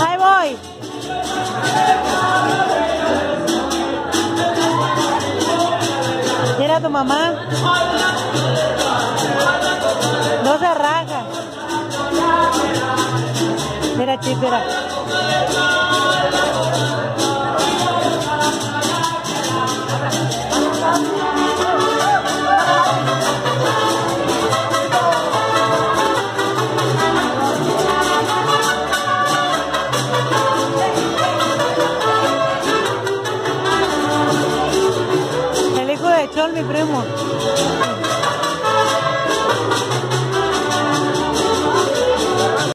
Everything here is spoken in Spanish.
Ahí voy. Mira a tu mamá. No se raja. Mira, chip, mira. aprovechar mi primo.